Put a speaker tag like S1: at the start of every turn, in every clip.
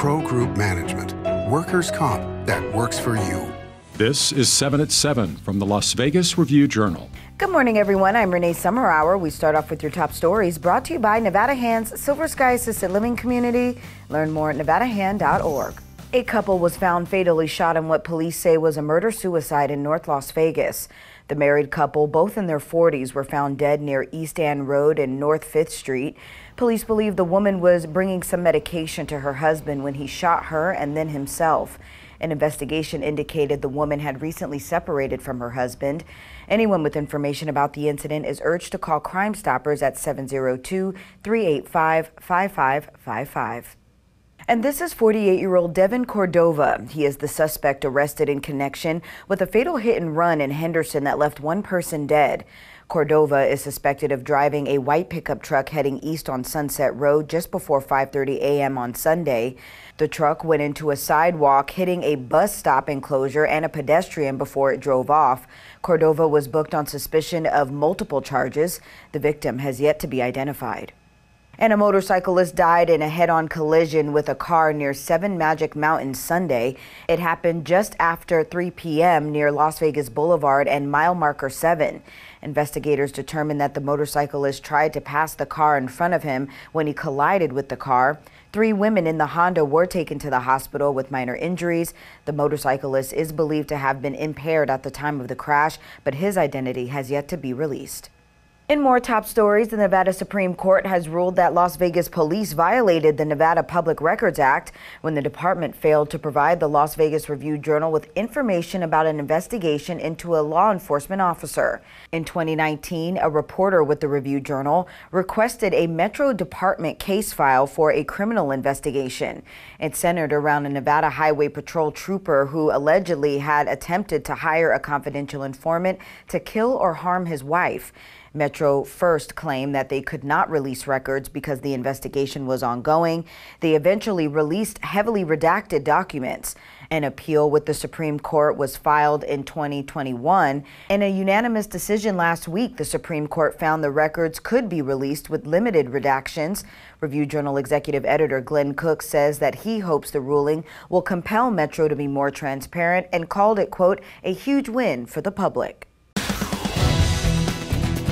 S1: Pro Group Management. Workers' comp that works for you.
S2: This is 7 at 7 from the Las Vegas Review Journal.
S3: Good morning, everyone. I'm Renee Summerhour. We start off with your top stories brought to you by Nevada Hands Silver Sky Assisted Living Community. Learn more at nevadahand.org. A couple was found fatally shot in what police say was a murder suicide in North Las Vegas. The married couple, both in their 40s, were found dead near East Ann Road and North 5th Street. Police believe the woman was bringing some medication to her husband when he shot her and then himself. An investigation indicated the woman had recently separated from her husband. Anyone with information about the incident is urged to call Crime Stoppers at 702 385 5555. And this is 48 year old Devin Cordova. He is the suspect arrested in connection with a fatal hit and run in Henderson that left one person dead. Cordova is suspected of driving a white pickup truck heading east on Sunset Road just before 5:30 a.m. on Sunday. The truck went into a sidewalk, hitting a bus stop enclosure and a pedestrian before it drove off. Cordova was booked on suspicion of multiple charges. The victim has yet to be identified. And a motorcyclist died in a head-on collision with a car near Seven Magic Mountain Sunday. It happened just after 3 p.m. near Las Vegas Boulevard and mile marker 7. Investigators determined that the motorcyclist tried to pass the car in front of him when he collided with the car. Three women in the Honda were taken to the hospital with minor injuries. The motorcyclist is believed to have been impaired at the time of the crash, but his identity has yet to be released. In more top stories, the Nevada Supreme Court has ruled that Las Vegas police violated the Nevada Public Records Act when the department failed to provide the Las Vegas Review Journal with information about an investigation into a law enforcement officer. In 2019, a reporter with the Review Journal requested a Metro Department case file for a criminal investigation. It centered around a Nevada Highway Patrol trooper who allegedly had attempted to hire a confidential informant to kill or harm his wife. Metro first claimed that they could not release records because the investigation was ongoing. They eventually released heavily redacted documents. An appeal with the Supreme Court was filed in 2021. In a unanimous decision last week, the Supreme Court found the records could be released with limited redactions. Review Journal executive editor Glenn Cook says that he hopes the ruling will compel Metro to be more transparent and called it, quote, a huge win for the public.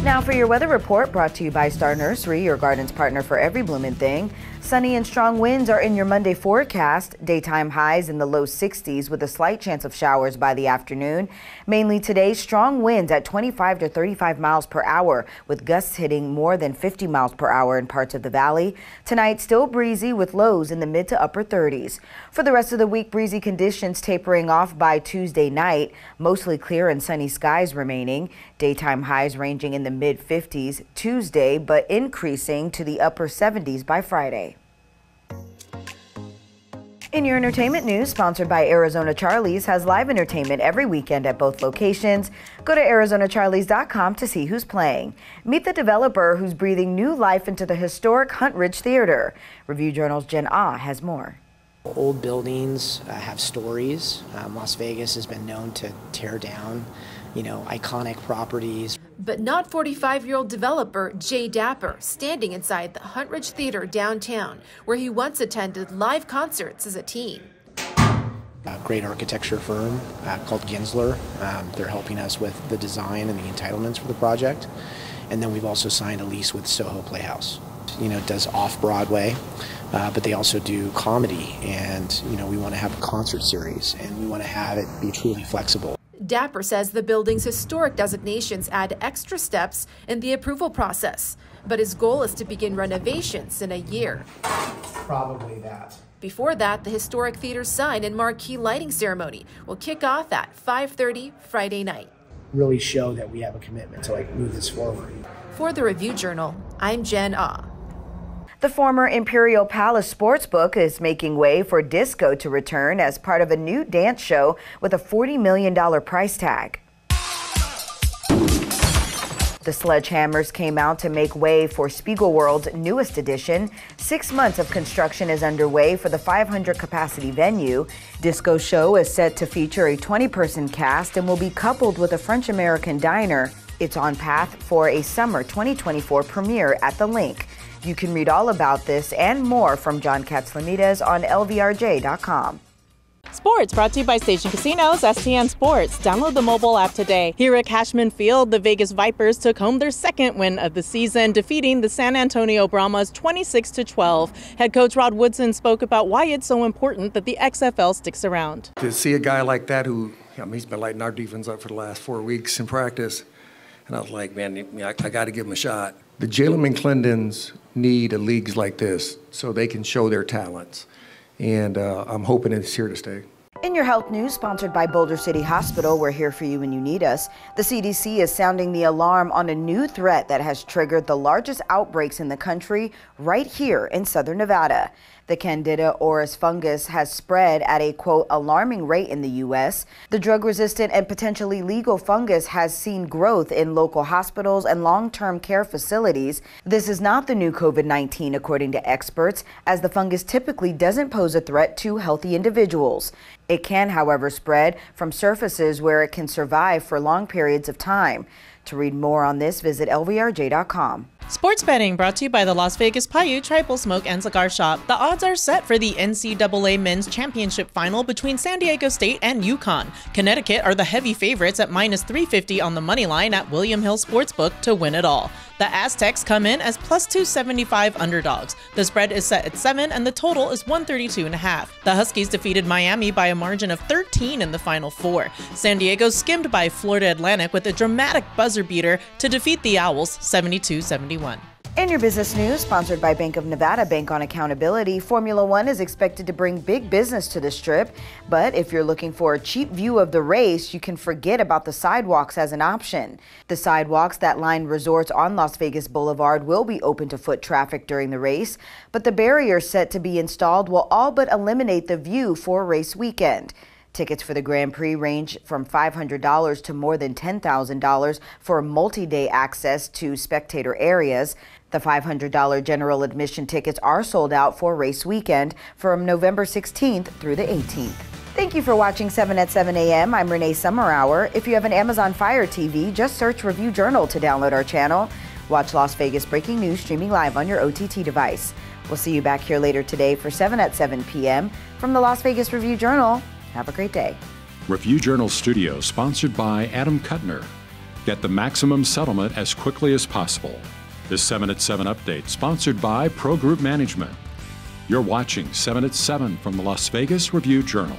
S3: Now for your weather report brought to you by Star Nursery, your garden's partner for every blooming thing. Sunny and strong winds are in your Monday forecast. Daytime highs in the low 60s with a slight chance of showers by the afternoon. Mainly today, strong winds at 25 to 35 miles per hour with gusts hitting more than 50 miles per hour in parts of the valley. Tonight, still breezy with lows in the mid to upper 30s. For the rest of the week, breezy conditions tapering off by Tuesday night. Mostly clear and sunny skies remaining. Daytime highs ranging in the mid 50s Tuesday, but increasing to the upper 70s by Friday. In your entertainment news, sponsored by Arizona Charlie's, has live entertainment every weekend at both locations. Go to ArizonaCharlies.com to see who's playing. Meet the developer who's breathing new life into the historic Huntridge Theater. Review Journal's Jen Ah has more.
S4: Old buildings uh, have stories. Um, Las Vegas has been known to tear down, you know, iconic properties.
S5: But not 45 year old developer Jay Dapper, standing inside the Huntridge Theater downtown, where he once attended live concerts as a teen.
S4: A great architecture firm uh, called Gensler. Um, they're helping us with the design and the entitlements for the project. And then we've also signed a lease with Soho Playhouse. You know, it does off Broadway. Uh, but they also do comedy and you know we want to have a concert series and we want to have it be truly flexible
S5: Dapper says the building's historic designations add extra steps in the approval process, but his goal is to begin renovations in a year.
S4: Probably that.
S5: Before that, the historic theater sign and marquee lighting ceremony will kick off at 5:30 Friday night.
S4: Really show that we have a commitment to like move this forward.
S5: For the Review Journal, I'm Jen Ah.
S3: The former Imperial Palace Sportsbook is making way for disco to return as part of a new dance show with a $40 million price tag. The Sledgehammers came out to make way for Spiegelworld's newest edition. Six months of construction is underway for the 500 capacity venue. Disco Show is set to feature a 20 person cast and will be coupled with a French American diner. It's on path for a summer 2024 premiere at the LINQ. You can read all about this and more from John Katsilometes on LVRJ.com.
S6: Sports brought to you by Station Casinos, STN Sports. Download the mobile app today. Here at Cashman Field, the Vegas Vipers took home their second win of the season, defeating the San Antonio Brahmas 26 to 12. Head coach Rod Woodson spoke about why it's so important that the XFL sticks around.
S7: To see a guy like that who, I mean, he's been lighting our defense up for the last four weeks in practice, and I was like, man, I, I got to give him a shot. The Jalen McClendons need leagues like this so they can show their talents and uh, I'm hoping it's here to stay.
S3: In your health news, sponsored by Boulder City Hospital, we're here for you when you need us. The CDC is sounding the alarm on a new threat that has triggered the largest outbreaks in the country right here in southern Nevada. The Candida auris fungus has spread at a quote alarming rate in the U.S. The drug resistant and potentially legal fungus has seen growth in local hospitals and long term care facilities. This is not the new COVID 19, according to experts, as the fungus typically doesn't pose a threat to healthy individuals. It can, however, spread from surfaces where it can survive for long periods of time. To read more on this, visit lvrj.com.
S6: Sports betting brought to you by the Las Vegas Paiute Tribal Smoke and Cigar Shop. The odds are set for the NCAA Men's Championship final between San Diego State and UConn. Connecticut are the heavy favorites at minus 350 on the money line at William Hill Sportsbook to win it all. The Aztecs come in as plus 275 underdogs. The spread is set at 7 and the total is 132.5. The Huskies defeated Miami by a margin of 13 in the final four. San Diego skimmed by Florida Atlantic with a dramatic buzzer beater to defeat the Owls 72 71.
S3: In your business news, sponsored by Bank of Nevada Bank on Accountability, Formula One is expected to bring big business to the strip. But if you're looking for a cheap view of the race, you can forget about the sidewalks as an option. The sidewalks that line resorts on Las Vegas Boulevard will be open to foot traffic during the race, but the barriers set to be installed will all but eliminate the view for race weekend. Tickets for the Grand Prix range from $500 to more than $10,000 for multi day access to spectator areas. The $500 general admission tickets are sold out for race weekend from November 16th through the 18th. Thank you for watching 7 at 7 a.m. I'm Renee Summerhour. If you have an Amazon Fire TV, just search Review Journal to download our channel. Watch Las Vegas breaking news streaming live on your OTT device. We'll see you back here later today for 7 at 7 p.m. from the Las Vegas Review Journal. Have a great day.
S2: Review Journal Studio, sponsored by Adam Kutner. Get the maximum settlement as quickly as possible. This 7 at 7 update, sponsored by Pro Group Management. You're watching 7 at 7 from the Las Vegas Review Journal.